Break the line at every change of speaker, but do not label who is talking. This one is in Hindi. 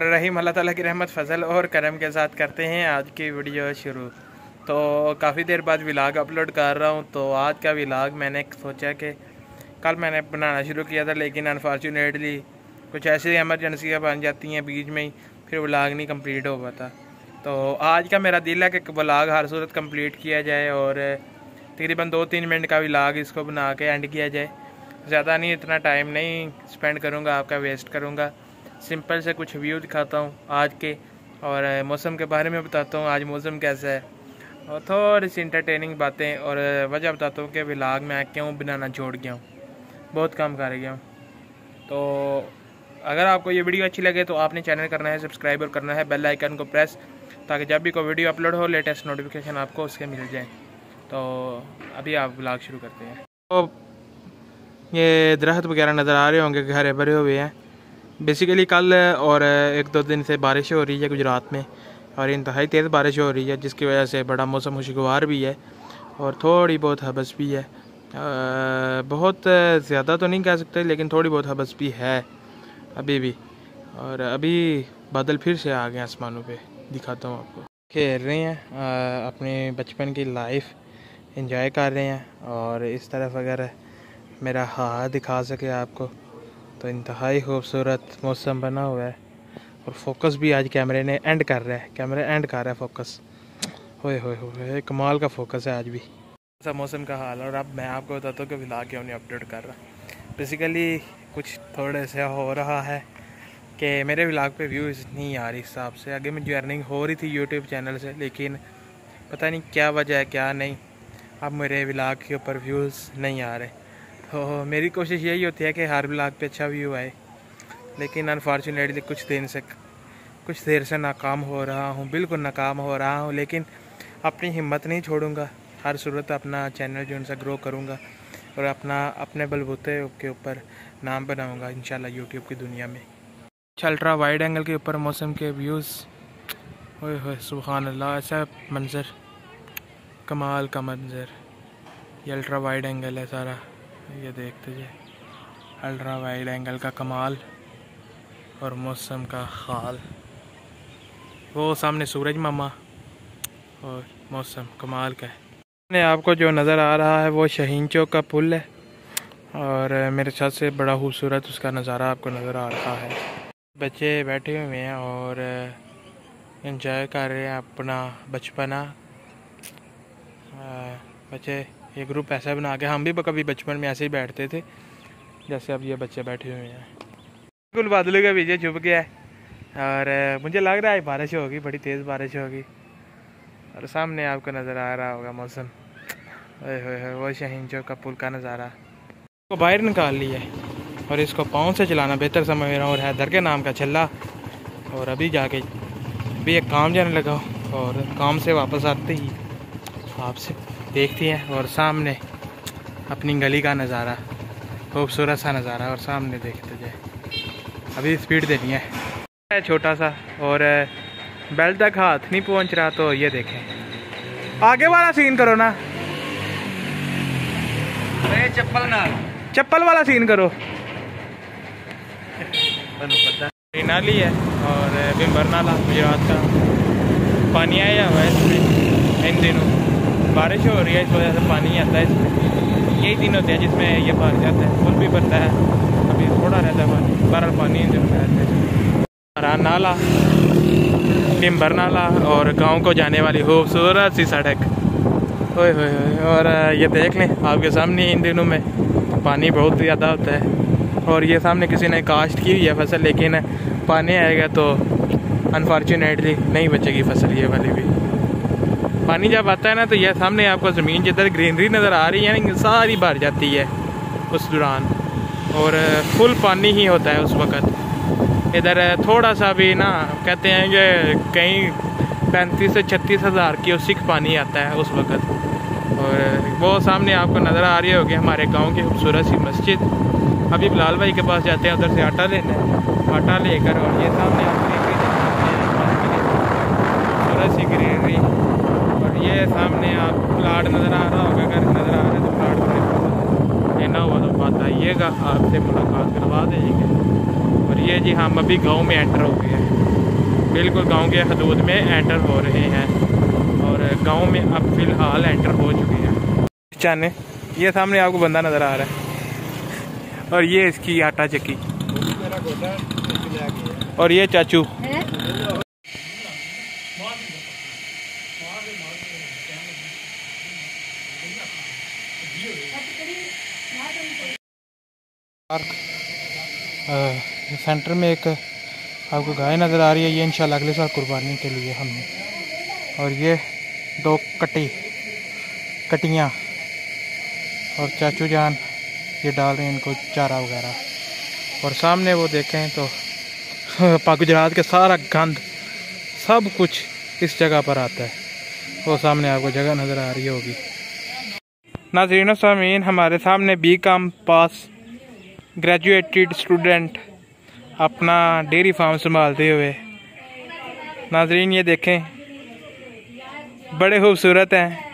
रहीम, अल्लाह ताला की रहमत, फ़जल और करम के साथ करते हैं आज की वीडियो शुरू। तो काफ़ी देर बाद विलाग अपलोड कर रहा हूँ तो आज का विलाग मैंने सोचा कि कल मैंने बनाना शुरू किया था, लेकिन अनफॉर्चुनेटली कुछ ऐसी एमरजेंसियाँ बन जाती हैं बीच में ही, फिर व्लाग नहीं कंप्लीट हो पाता। तो आज का मेरा दिल है कि व्लाग हर सूरत कंप्लीट किया जाए और तकरीबन दो तीन मिनट का व्लाग इसको बना के एंड किया जाए। ज़्यादा नहीं, इतना टाइम नहीं स्पेंड करूँगा, आपका वेस्ट करूँगा। सिंपल से कुछ व्यू दिखाता हूँ आज के और मौसम के बारे में बताता हूँ आज मौसम कैसा है। और थोड़ी सी इंटरटेनिंग बातें और वजह बताता हूँ कि व्लाग मैं क्यों बनाना छोड़ गया हूँ। बहुत काम कर गया हूँ। तो अगर आपको ये वीडियो अच्छी लगे तो आपने चैनल करना है, सब्सक्राइब और करना है बेल आइकन को प्रेस ताकि जब भी कोई वीडियो अपलोड हो लेटेस्ट नोटिफिकेशन आपको उसके मिल जाए। तो अभी आप ब्लॉग शुरू करते हैं। तो ये दरख्त वगैरह नज़र आ रहे होंगे हरे भरे हुए हैं। बेसिकली कल और एक दो दिन से बारिश हो रही है गुजरात में और इंतहाई तेज़ बारिश हो रही है, जिसकी वजह से बड़ा मौसम खुशगवार भी है और थोड़ी बहुत हबस भी है। बहुत ज़्यादा तो नहीं कह सकते, लेकिन थोड़ी बहुत हबस भी है अभी भी। और अभी बादल फिर से आ गए आसमानों पे, दिखाता हूँ आपको। खेल रहे हैं अपने बचपन की लाइफ इंजॉय कर रहे हैं और इस तरफ़ अगर मेरा हाथ दिखा सके आपको तो इंतहाई खूबसूरत मौसम बना हुआ है और फोकस भी आज कैमरे ने एंड कर रहा है। कैमरा एंड कर रहा है फोकस होए होए होए कमाल का फोकस है आज भी। ऐसा मौसम का हाल और अब मैं आपको बताता हूँ कि विला के उन्हें अपडेट कर रहा। बेसिकली कुछ थोड़े से हो रहा है कि मेरे विलाग पे व्यूज़ नहीं आ रही हिसाब से। आगे मुझे अर्निंग हो रही थी यूट्यूब चैनल से, लेकिन पता नहीं क्या वजह है, क्या नहीं। अब मेरे विलाग के ऊपर व्यूज़ नहीं आ रहे। तो मेरी कोशिश यही होती है कि हर ब्लॉग पे अच्छा व्यू आए। लेकिन अनफॉर्चुनेटली कुछ दिन से कुछ देर से नाकाम हो रहा हूँ, बिल्कुल नाकाम हो रहा हूँ, लेकिन अपनी हिम्मत नहीं छोड़ूँगा। हर सूरत अपना चैनल जो उनसे ग्रो करूँगा और अपना, अपने बलबूते के ऊपर नाम बनाऊँगा इन यूट्यूब की दुनिया में। अल्ट्रा वाइड एंगल के ऊपर मौसम के व्यूज़ हो सुबहान अल्लाह ऐसा मंज़र। कमाल का मंज़र। ये अल्ट्रा वाइड एंगल है सारा। ये देखते जाए। अल्ट्रा वाइड एंगल का कमाल और मौसम का हाल। वो सामने सूरज मामा और मौसम कमाल का है। आपको जो नज़र आ रहा है वो शहीन चौक का पुल है और मेरे साथ से बड़ा खूबसूरत उसका नज़ारा आपको नज़र आ रहा है। बच्चे बैठे हुए हैं और इंजॉय कर रहे हैं अपना बचपना। बच्चे ये ग्रुप ऐसा बना के, हम भी कभी बचपन में ऐसे ही बैठते थे, जैसे अब ये बच्चे बैठे हुए हैं। बिल्कुल बादलों का विजय छुप गया है। और मुझे लग रहा है बारिश होगी, बड़ी तेज़ बारिश होगी। और सामने आपको नज़र आ रहा होगा मौसम। वो शहीन चौक का पुल का नज़ारा। को बाहर निकाल लिया और इसको पाँव से चलाना बेहतर समझ रहा हूँ, और हैदर के नाम का चला और अभी जाके, अभी एक काम जाने लगा और काम से वापस आते ही आपसे देखती हैं और सामने अपनी गली का नज़ारा खूबसूरत सा नज़ारा और सामने देखते जाए। अभी स्पीड देनी है। छोटा सा और बेल्ट तक हाथ नहीं पहुँच रहा तो ये देखें। आगे वाला सीन करो ना।
चप्पल ना।
चप्पल वाला सीन करो। नाली है और बिम्बर नाला गुजरात का। पानी आया हुआ है इन दिनों। बारिश हो रही है, इस वजह से पानी आता है यही दिन होते हैं जिसमें ये भर जाता है, पुल भी भरता है। अभी थोड़ा रहता है पानी बारह पानी इन दिनों में रहता है। हरा नाला, टिम्बर नाला और गाँव को जाने वाली खूबसूरत सी सड़क। ओए होए और ये देख लें, आपके सामने इन दिनों में पानी बहुत ज़्यादा होता है। और ये सामने किसी ने काश्त की हुई है फ़सल, लेकिन पानी आएगा तो अनफॉर्चुनेटली नहीं बचेगी फ़सल, ये वाली भी। पानी जब आता है ना तो यह सामने आपको ज़मीन जिधर ग्रीनरी नज़र आ रही है ना सारी भर जाती है उस दौरान। और फुल पानी ही होता है उस वक़्त। इधर थोड़ा सा भी ना, कहते हैं कि कहीं पैंतीस से छत्तीस हज़ार की उसिक पानी आता है उस वक़्त। और, वो सामने आपको नज़र आ रही होगी हमारे गाँव की खूबसूरत सी मस्जिद। अभी बिलाल भाई के पास जाते हैं, उधर से आटा लेना। है आटा लेकर, और ये सामने आप खूबसूरत सी ग्रीनरी। ये सामने आप प्लाट नज़र आ रहा होगा अगर नज़र आ रहा है तो प्लाट बड़े लेना हुआ तो बात आइएगा आपसे मुलाकात करवा देंगे। और ये जी हम अभी गाँव में एंटर हो गए हैं। बिल्कुल गाँव के हदूद में एंटर हो रहे हैं। और गाँव में अब फ़िलहाल एंटर हो चुके हैं। चाने ये सामने आपको बंदा नज़र आ रहा है। और ये इसकी आटा चक्की। और ये चाचू। सेंटर में एक आपको गाय नज़र आ रही है, ये इंशाल्लाह अगले साल कुर्बानी के लिए हमने। और ये दो कटी, कटियाँ और चाचू जान, ये डाल रहे हैं इनको चारा वगैरह। और सामने वो देखें तो गुजरात के सारा गंद सब कुछ इस जगह पर आता है। वो सामने आपको जगह नज़र आ रही होगी। नाजरीन सामीन, हमारे सामने B com pass graduated student अपना डेयरी फार्म संभालते हुए। नाजरीन ये देखें, बड़े खूबसूरत हैं।